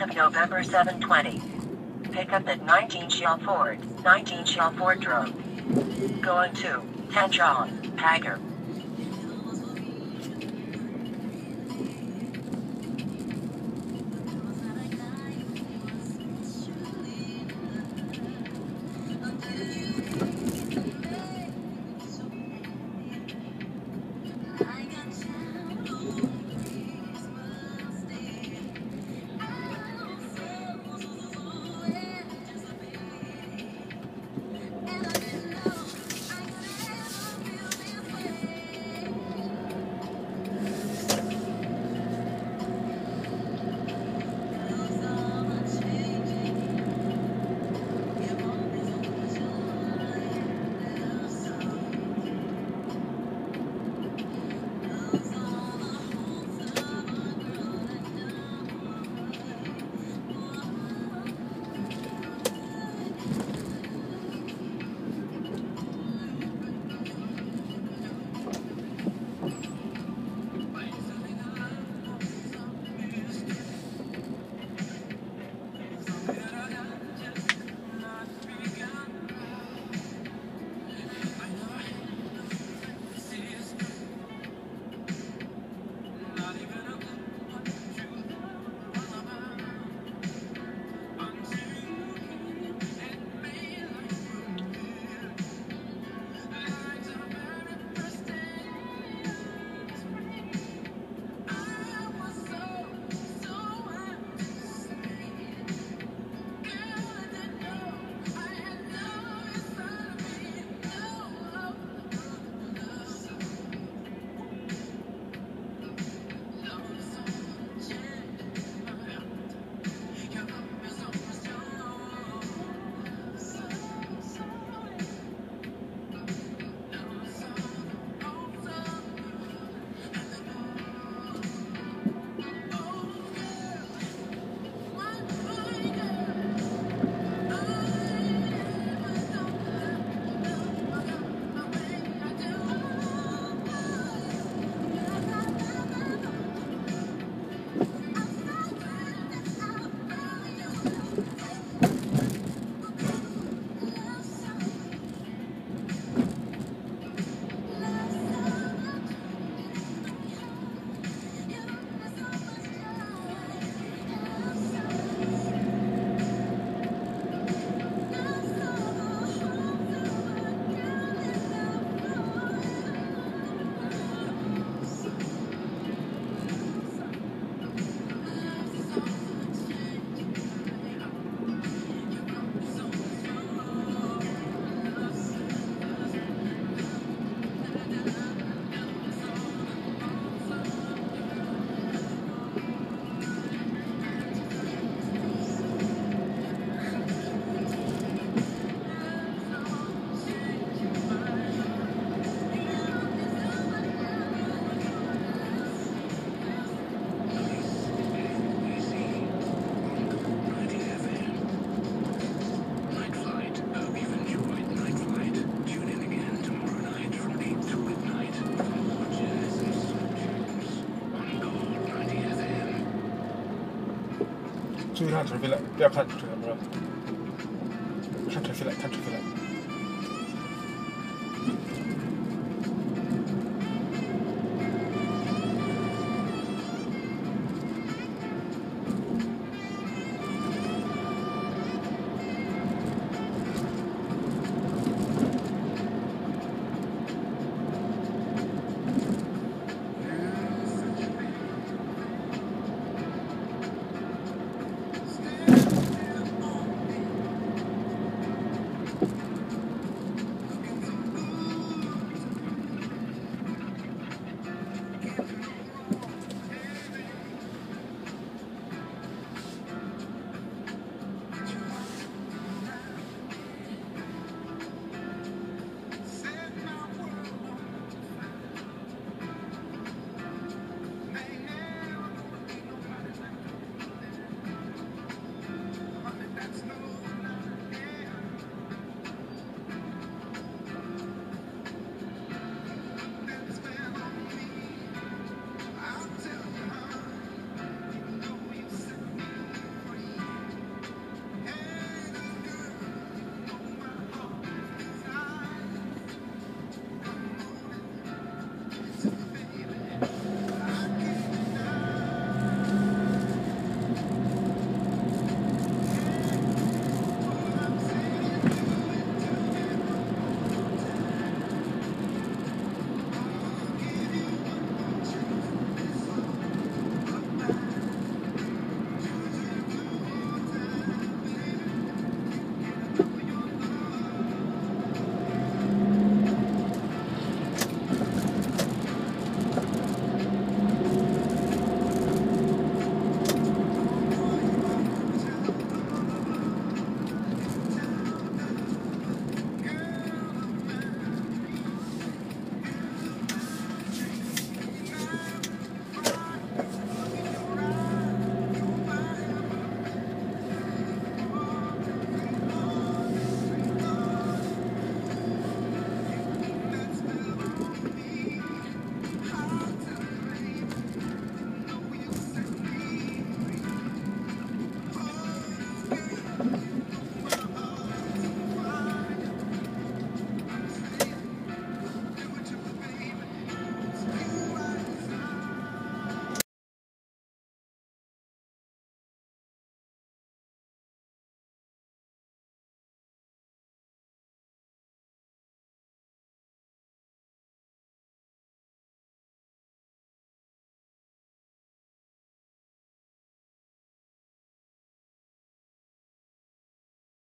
13th of November 720. Pick up at 19 Shelford, 19 Shelford Road. Going to Tanjong, Pagar. 看车飞了，不要看车，不是看车飞了，看车飞了。